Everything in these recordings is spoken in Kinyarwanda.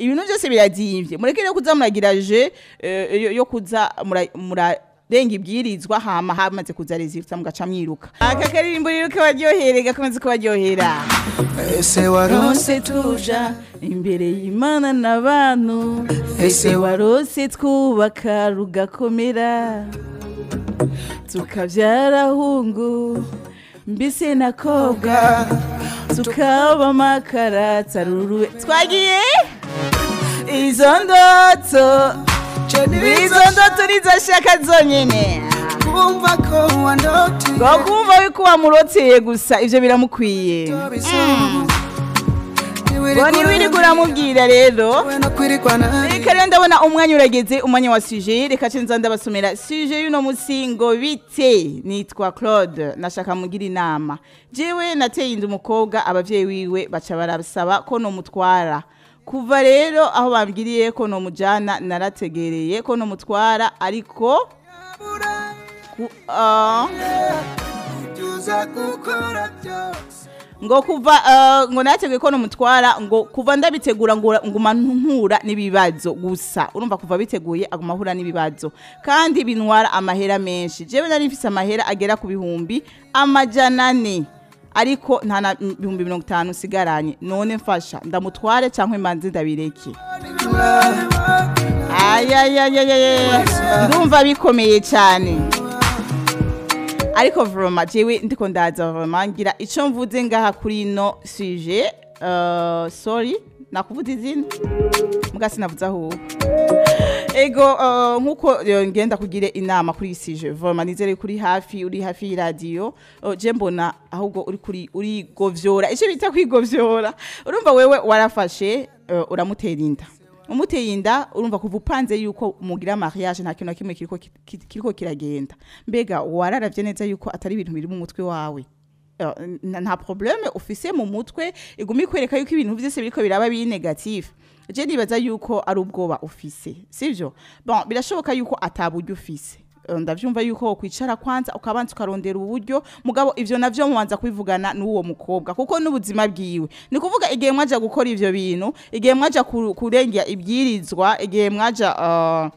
ibintu byose birazimvye mureke rero kuza muragira je eh, yo- kuza mura- murarenga ibwirizwa hama hamaze kuza rezilita mugaca mwiruka. Aka karirimbo rero kabaryohere gakomeze kubaryohera. Ese warose rose tuja imbere y'imana n'abantu. Ese warose twubaka rugakomera. Tukabyara hungu mbese na koga. Tukaba amakara taruruwe twagiye? Izo ndoto. Izo ndoto nizo shaka zonyene. Kumva ko wandoti ngo kumva yuko wamuroteye gusa ivyo biramukwiye. Ngo niwirirwa uramubwira rero. Reka rero ndabona umwanya urageze umwanya wa suje reka nza ndabasomera. Suje y'uno munsi ngo bite? Nitwa claude. Nashaka mugira inama. Jewe nateye inda umukobwa abavyeyi wiwe baca barasaba ko nomutwara. Kuva rero aho bambwiriye ko nomujana narategereye ko nomutwara ariko ngo kuva ngo nateguye ko nomutwara ngo kuva ndabitegura nguma mpura n'ibibazo gusa. Urumva kuva biteguye aguma ahura n'ibibazo. Kandi bintwara amahera menshi. Jewe nari mfise amahera agera ku bihumbi amajana ane. Ariko nta na ibihumbi mirongo itanu sigaranye none mfasha ndamutware cyangwa imanzi ndabireke. Ndumva bikomeye cyane ariko vroma jewe ndiko ndaza vroma ngira ico mvuze ngaha kuri ino suje uh, sorry nakuvuza izina? Muga sinavuze aho. Ego uh, nk'uko ngenda kugire inama kuri sije. Vroma nizere kuri hafi uri hafi y'iradiyo uh, je mbona ahubwo uri kuri uri govyora ico bita kwigovyora. Urumva wewe warafashe uh, uramutera inda. Umuteye inda urumva kuva upanze yuko mugira mariage nta kintu na kimwe kiriko ki- kiriko kiragenda. Mbega wararavye neza yuko atari ibintu biri mu mutwe wawe. Nta probleme ufise mu mutwe igumi kwereka yuko ibintu vyose biriko biraba biri negative. Je nibaza yuko ari ubwoba ufise sivyo? Bon birashoboka yuko ataburyo ufise. Eh, ndavyumva yuko wokwicara kwanza ukabanza ukarondera uburyo mugabo ivyo navyo mubanza kubivugana n'uwo mukobwa kuko n'ubuzima bwiwe. Ni kuvuga igihe mwaja gukora ivyo bintu igihe mwaja ku- kurengera ibyirizwa igihe mwaja uh,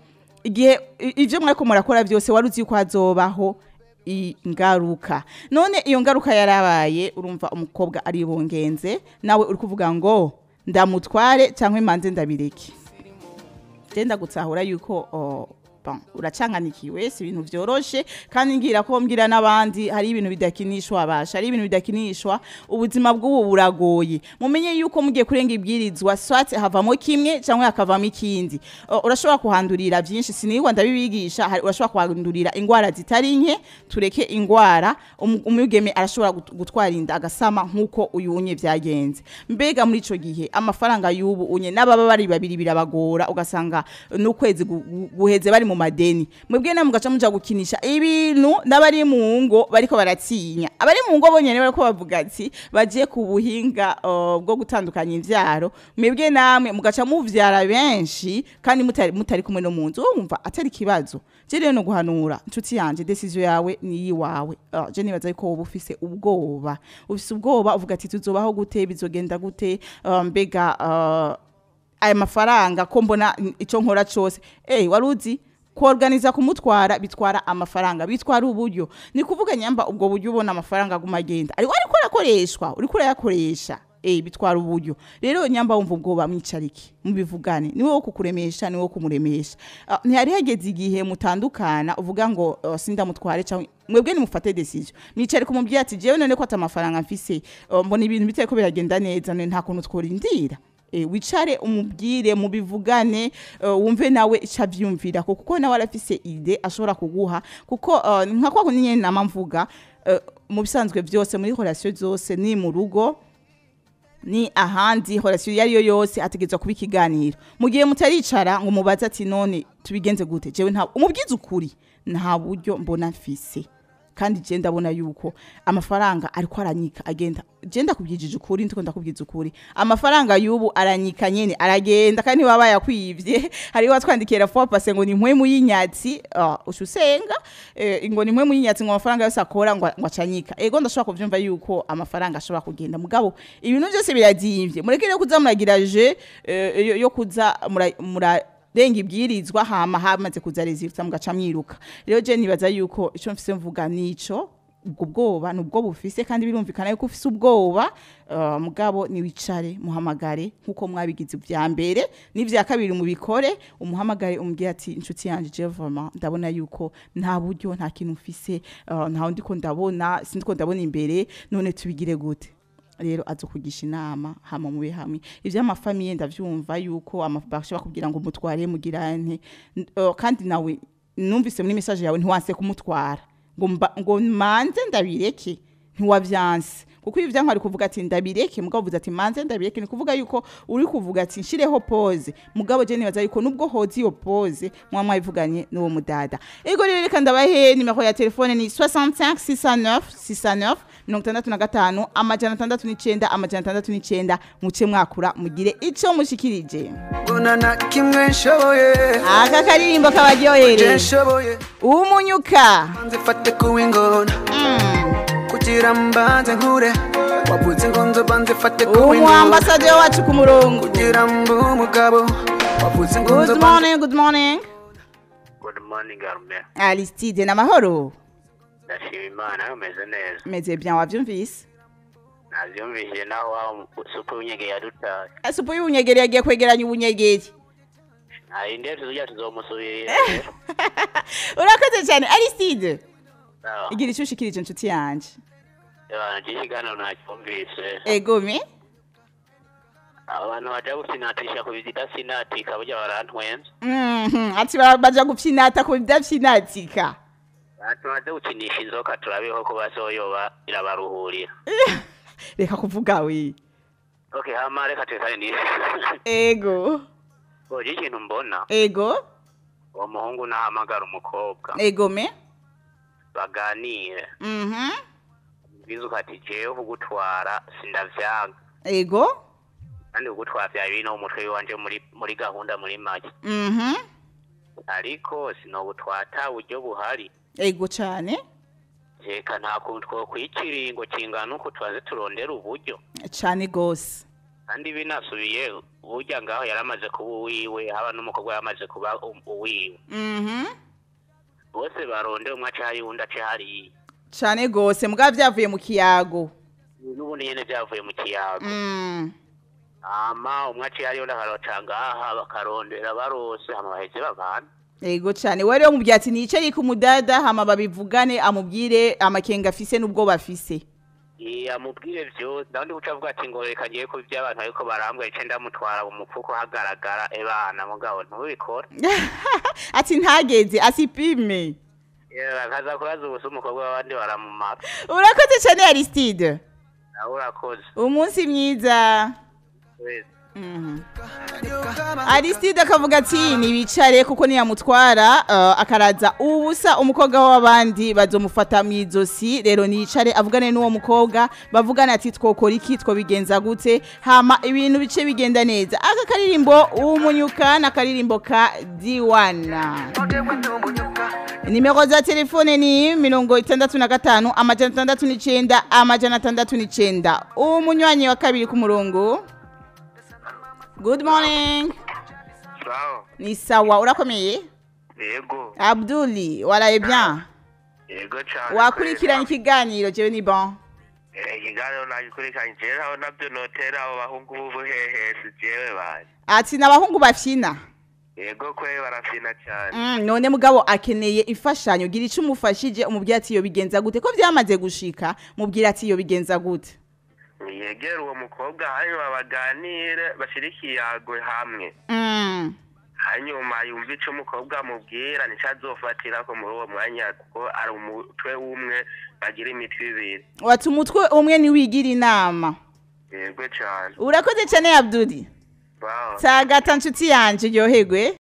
igihe ivyo mwariko murakora vyose wari uzi yuko hazobaho ingaruka. None iyo ngaruka yarabaye urumva umukobwa aribongenze nawe uri kuvuga ngo ndamutware cyangwa imanze ndabireke. Genda gutahura yuko oh, uracanganikiwe si ibintu vyoroshe kandi ngira ko mbwira n'abandi hari ibintu bidakinishwa basha hari ibintu bidakinishwa ubuzima bw'ubu buragoye. Mumenye yuko mugiye kurenga ibwirizwa swat havamo kimwe cyangwa hakavamo ikindi. Urashobora kuhandurira byinshi sinigwa ndabibigisha urashobora kuhandurira ingwara zitari nke tureke ingwara um- umwigeme arashobora gut- gutwara inda agasama nk'uko uyu unye byagenze mbega muri ico gihe amafaranga y'ubu unye n'ababa bari babiri birabagora ugasanga n'ukwezi gu- gu- guheze bari madeni. Mwebwe namwe mugaca muja gukinisha ibintu n'abari mu ngo bariko baratinya. Abari mu ngo bonyene bariko bavuga ati bagiye ku buhinga uh, bwo gutandukanya imvyaro. Mwebwe namwe mugaca muvyara benshi kandi mutari, kumwe no mu nzu. Wumva atari ikibazo. Je no guhanura inshuti yanje decision yawe ni iyiwawe. Uh, je nibaza yuko woba ufise ubwoba. Ufise ubwoba uvuga ati tuzobaho gute? Bizogenda gute? Mbega aya mafaranga ko mbona icyo nkora cyose. Eh wari uzi? Kuorganiza kumutwara bitwara amafaranga. Bitwara uburyo. Ni kuvuga nyamba ubwo buryo ubona amafaranga aguma agenda ariko ariko arakoreshwa uriko urayakoresha eh bitwara uburyo. Rero nyamba wumva ubwoba mwicariki mubivugane. Ni wowe kukuremesha ni wowe kumuremesha. Ah, ntihari hageze igihe mutandukana uvuga ngo uh, sindamutware cyangwa mwebwe nimufate decision. Mwicare kumubwira ati jewe none ko ata amafaranga mfise. Uh, mbona ibintu bitariko biragenda neza nta kuntu tworindira wicare umubwire mubivugane uh, wumve nawe ico avyumvira kuko nawe arafise ide ashobora kuguha. Kuko uh, nka kwa kundi nyene nama mvuga mu bisanzwe vyose muri relation zose ni mu rugo ni ahandi relation iyo ariyo yose ategerezwa kuba ikiganiro. Mu gihe mutaricara ngo mubaze ati none tubigenze gute? Jewe nta umubwize ukuri nta buryo mbona mfise. Kandi je ndabona yuko amafaranga ariko aranyika agenda. Je ndakubwijije ukuri ndiko ndakubwiza ukuri. Amafaranga y'ubu aranyika nyene aragenda kandi baba yakwivye. Hariho watwandikira fo pase ngo ni mpwemu y'inyatsi. Uh, ususenga eh, ngo ni mpwemu y'inyatsi ngo amafaranga yose akora ngo acanyika ego ndashobora kuvyumva yuko amafaranga ashobora kugenda. Mugabo ibintu byose birazimvye mureke rero kuza muragira je eh, yo kuza mura- mura renga ibwirizwa hama hamaze kuza resulta mugaca mwiruka. Rero je nibaza yuko ico mfise mvuga nico ubwo bwoba nubwo bufise kandi birumvikana yuko ufise ubwoba uh, mugabo niwicare muhamagare nk'uko mwabigize vya mbere n'ivya kabiri mubikore umuhamagare umubwire ati inshuti yanje je vraiment ndabona yuko nta buryo nta kintu mfise uh, ntaho ndiko ndabona sindiko ndabona imbere none tubigire gute. Rero azokugisha inama hama mube hamwe. Ivy'amafamiye ndavyumva yuko bashobora kubwira ngo mutware mugirante uh, kandi nawe numvise muri message yawe ntiwanse kumutwara. Ngo ngo manze ndabireke ntiwavyanse. Kuko iyo ivyanka ari kuvuga ati ndabireke mugabo uvuze ati manze ndabireke ni kuvuga yuko uri kuvuga ati nshireho pose. Mugabo je nibaza yuko nubwo hozi iyo pose mwa mwayivuganye n'uwo mudada. Ego rero reka ndabahe nimero ya telefone ni 65 69 69 mirongo itandatu na gatanu amajana atandatu n'icenda amajana atandatu n'icenda. Muce mwakura mugire kimwe nshoboye. Aka karirimbo kabaryohereye umunyuka. Kuwingona kugira mbanze nkure. Wavuze ngo nzoba nzifate kuwingona umuambasade wacu ku murongo. Kugira mbe umugabo. Wavuze ngo good morning good morning. Good morning, Arme. aristide n'amahoro. Ndashima Imana umeze neza. meze bien wavyumvise Navyumvise naho wa supu unyege yadutaye. asupu y'ubunyegeri yagiye kwegeranya ubunyegeri Ayi ndiye tuzujya tuzomusubirira. urakoze cyane aristide Sawa. igira icyo ushikirije inshuti Yabana ikiganiro nacyumvise. egome Abantu baja gusinatisha ku bidasinatika burya barantwenza. Mhm, ati ba- baja gupyinata ku bidapyinatika Abantu baje gukinisha inzoka turabeho ko bazoyoba irabaruhurira. reka kuvuga we Okay, hama reka tekane ni. ego Oje ikintu mbona ego uwo muhungu nahamagara umukobwa egome baganire. mhm Bizu kati jewe kugutwara sindavyanga. ego kandi kugutwara vya bino umutwe wanje muri muri gahunda muri make. mhm ariko sinobutwata uburyo buhari ego cyane? Reka nta kuntu twokwikiringo kingana uko twaze turondera uburyo. Cyane gose kandi binasubiye burya ngaho yaramaze kuba uwiwe haba n'umukobwa yaramaze kuba u- uwiwe. Mhm. Bose baronde umwe ace hariya uwundi ace hariya. Cyane gose mugabo byavuye mu kiyago. N'ubundi nyene vyavuye mu kiyago. Mm. Hama umwe ace hariya undi akaroca ngaha bakarondera barose hama baheze babana ego cyane. We rero mubwira ati nicare ku mudada? Hama babivugane amubwire amakenga afise n'ubwo bafise Iya mubwire vyose ndabona uca avuga ati ngo reka ngiye kuba ivy'abantu ariko barambwa ice ndamutwara mu mufuko hagaragara. Ebana mugabo ntubikora ati ntageze asipime. Yeah, akaza kubaza ubusa umukobwa w'abandi baramumara. Urakoze cyane aristide. Nawe urakoze. Umunsi mwiza. Wese Mhm. aristide akavuga ati nibicare kuko niyamutwara. Uh, akaraza ubusa umukobwa w'abandi bazomufata mu izosi. Rero niyicare avugane n'uwo mukobwa bavugane ati twokora iki? Twobigenza gute? Hama ibintu bice bigenda neza. Aka karirimbo umunyuka n'akaririmbo ka diwana. Nimero za telefone ni mirongo itandatu na gatanu amajana atandatu n'icenda amajana atandatu n'icenda. Umunywanyi wa kabiri ku murongo. Good morning. Sawa ni sawa urakomeye yego abduli waraye bien. Yego cane wakurikiranye ikiganiro jewe ni bon? Ikiganiro nagikurikiranye jewe aho navyo notera abo bahungu b'ubuhehesi jewe bari ati n'abahungu bafyina yego kwe barafina cane Mm, none mugabo akeneye imfashanyo gira ico umufashije umubwira ati iyo bigenza gute. Ko vyamaze gushika mubwira ati iyo bigenza gute? Yegera uwo mukobwa hanyuma baganire bashire ikiyago hamwe. Mm, hanyuma yumva ico umukobwa amubwira nico azofatirako muri uwo mwanya kuko ari umutwe umwe bagira imitwe ibiri. Wati umutwe umwe niwigira inama. Yego cane. Urakoze cyane abduli wow. sagata nshuti yanje ryoherwe